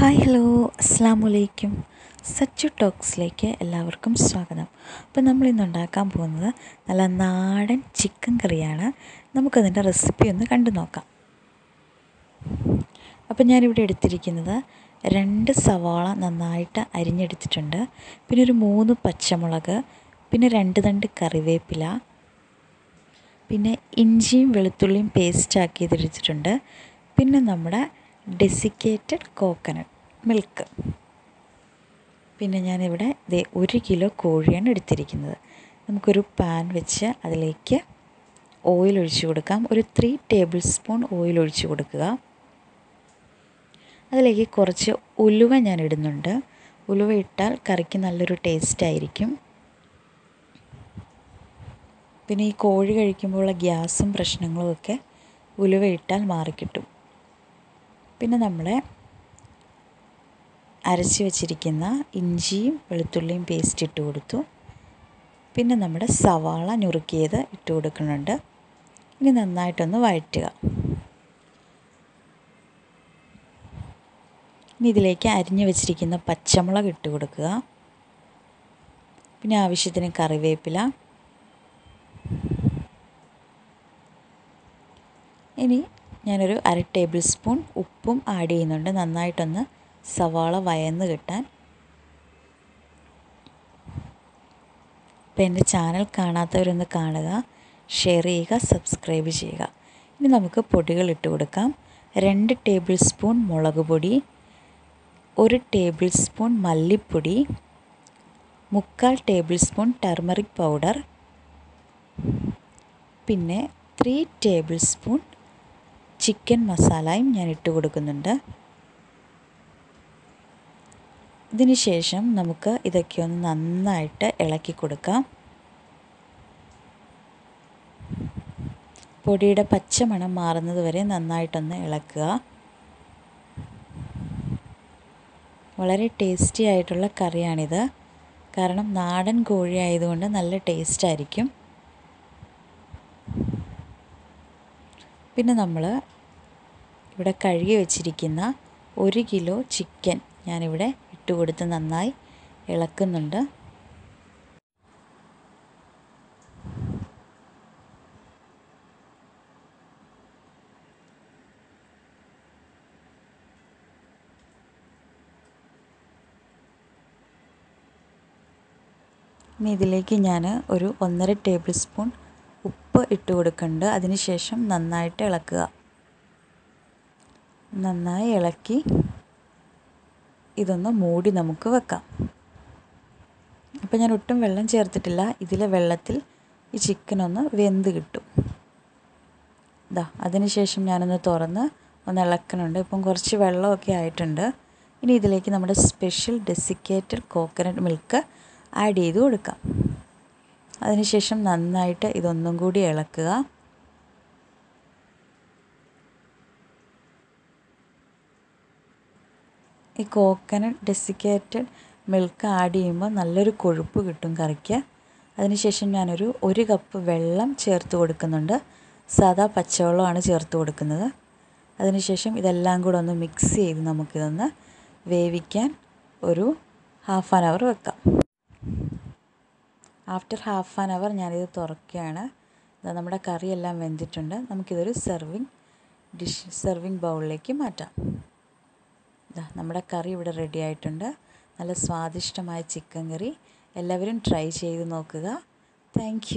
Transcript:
Hi hello. അസ്സാം വലൈക്കും സച്ചു ടോക്സിലേക്ക് എല്ലാവർക്കും സ്വാഗതം. അപ്പോൾ നമ്മൾ ഇന്ന് ഉണ്ടാക്കാൻ പോകുന്നത് നല്ല നാടൻ ചിക്കൻ കറിയാണ്. നമുക്കതിന്റെ റെസിപ്പി ഒന്ന് കണ്ടു നോക്കാം. അപ്പോൾ ഞാനിവിടെ എടുത്തിരിക്കുന്നത് രണ്ട് സവാള നന്നായിട്ട് അരിഞ്ഞെടുത്തിട്ടുണ്ട്. പിന്നെ ഒരു മൂന്ന് പച്ചമുളക് പിന്നെ രണ്ട് തണ്ട് കറിവേപ്പില പിന്നെ ഇഞ്ചിയും വെളുത്തുള്ളിയും പേസ്റ്റ് ആക്കിയതെടുത്തിട്ടുണ്ട് പിന്നെ നമ്മുടെ ഡെസിക്കേറ്റഡ് കോക്കനട്ട് മിൽക്ക് പിന്നെ ഞാനിവിടെ ദേ ഒരു കിലോ കോഴിയാണ് എടുത്തിരിക്കുന്നത്. നമുക്കൊരു പാൻ വെച്ച് അതിലേക്ക് ഓയിൽ ഒഴിച്ചു കൊടുക്കാം. ഒരു ത്രീ ടേബിൾ സ്പൂൺ ഓയിൽ ഒഴിച്ചു കൊടുക്കുക. അതിലേക്ക് കുറച്ച് ഉലുവ ഞാൻ ഇടുന്നുണ്ട്. ഉലുവ ഇട്ടാൽ കറിക്ക് നല്ലൊരു ടേസ്റ്റ് ആയിരിക്കും. പിന്നെ ഈ കോഴി കഴിക്കുമ്പോഴുള്ള ഗ്യാസും പ്രശ്നങ്ങളും ഒക്കെ ഉലുവ ഇട്ടാൽ മാറിക്കിട്ടും. പിന്നെ നമ്മൾ അരച്ച് വെച്ചിരിക്കുന്ന ഇഞ്ചിയും വെളുത്തുള്ളിയും പേസ്റ്റ് ഇട്ട് കൊടുത്തു. പിന്നെ നമ്മുടെ സവാള ഞുറുക്കിയത് ഇട്ട് കൊടുക്കുന്നുണ്ട്. ഇനി നന്നായിട്ടൊന്ന് വഴറ്റുക. ഇനി ഇതിലേക്ക് അരിഞ്ഞു വെച്ചിരിക്കുന്ന പച്ചമുളക് ഇട്ട് കൊടുക്കുക. പിന്നെ ആവശ്യത്തിന് കറിവേപ്പില. ഇനി ഞാനൊരു അര ടേബിൾ സ്പൂൺ ഉപ്പും ആഡ് ചെയ്യുന്നുണ്ട്. നന്നായിട്ടൊന്ന് സവാള വയന്ന് കിട്ടാൻ. അപ്പോൾ എന്റെ ചാനൽ കാണാത്തവരൊന്ന് കാണുക ഷെയർ ചെയ്യുക സബ്സ്ക്രൈബ് ചെയ്യുക. ഇനി നമുക്ക് പൊടികൾ ഇട്ട് കൊടുക്കാം. രണ്ട് ടേബിൾ സ്പൂൺ മുളക് പൊടി ഒരു ടേബിൾ സ്പൂൺ മല്ലിപ്പൊടി മുക്കാൽ ടേബിൾ സ്പൂൺ ടർമറിക് പൗഡർ പിന്നെ ത്രീ ടേബിൾ സ്പൂൺ ചിക്കൻ മസാലയും ഞാൻ ഇട്ട് കൊടുക്കുന്നുണ്ട്. ഇതിന് ശേഷം നമുക്ക് ഇതൊക്കെ ഒന്ന് നന്നായിട്ട് ഇളക്കി കൊടുക്കാം. പൊടിയുടെ പച്ചമണം മാറുന്നത് വരെ നന്നായിട്ടൊന്ന് ഇളക്കുക. വളരെ ടേസ്റ്റി ആയിട്ടുള്ള കറിയാണിത്. കാരണം നാടൻ കോഴി ആയതുകൊണ്ട് നല്ല ടേസ്റ്റ് ആയിരിക്കും. പിന്നെ നമ്മൾ ഇവിടെ കഴുകി വെച്ചിരിക്കുന്ന ഒരു കിലോ ചിക്കൻ ഞാനിവിടെ ഇട്ട് കൊടുത്ത് നന്നായി ഇളക്കുന്നുണ്ട്. ഇനി ഇതിലേക്ക് ഞാൻ ഒരു ഒന്നര ടേബിൾ സ്പൂൺ ഉപ്പ് ഇട്ട് കൊടുക്കുന്നുണ്ട്. അതിനുശേഷം നന്നായിട്ട് ഇളക്കുക. നന്നായി ഇളക്കി ഇതൊന്ന് മൂടി നമുക്ക് വെക്കാം. അപ്പോൾ ഞാൻ ഒട്ടും വെള്ളം ചേർത്തിട്ടില്ല. ഇതിലെ വെള്ളത്തിൽ ഈ ചിക്കൻ ഒന്ന് വെന്ത് കിട്ടും. ഇതാ അതിനുശേഷം ഞാനൊന്ന് തുറന്ന് ഒന്ന് ഇളക്കണുണ്ട്. ഇപ്പം കുറച്ച് വെള്ളമൊക്കെ ആയിട്ടുണ്ട്. ഇനി ഇതിലേക്ക് നമ്മുടെ special desiccated coconut milk add ചെയ്ത് കൊടുക്കാം. അതിനുശേഷം നന്നായിട്ട് ഇതൊന്നും കൂടി ഇളക്കുക. ഈ കോക്കനട്ട് ഡെസിക്കേറ്റഡ് മിൽക്ക് ആഡ് ചെയ്യുമ്പോൾ നല്ലൊരു കൊഴുപ്പ് കിട്ടും കറിക്ക്. അതിനുശേഷം ഞാനൊരു ഒരു കപ്പ് വെള്ളം ചേർത്ത് കൊടുക്കുന്നുണ്ട്. സാദാ പച്ചവെള്ളമാണ് ചേർത്ത് കൊടുക്കുന്നത്. അതിനുശേഷം ഇതെല്ലാം കൂടെ ഒന്ന് മിക്സ് ചെയ്ത് നമുക്കിതൊന്ന് വേവിക്കാൻ ഒരു ഹാഫ് ആൻ അവർ വെക്കാം. ആഫ്റ്റർ ഹാഫ് ആൻ അവർ ഞാനിത് തുറക്കുകയാണ്. നമ്മുടെ കറിയെല്ലാം വെന്തിട്ടുണ്ട്. നമുക്കിതൊരു സെർവിങ് ഡിഷ് സെർവിങ് ബൗളിലേക്ക് മാറ്റാം. ഇതാ നമ്മുടെ കറി ഇവിടെ റെഡി ആയിട്ടുണ്ട്. നല്ല സ്വാദിഷ്ടമായ ചിക്കൻ കറി. എല്ലാവരും ട്രൈ ചെയ്ത് നോക്കുക. താങ്ക്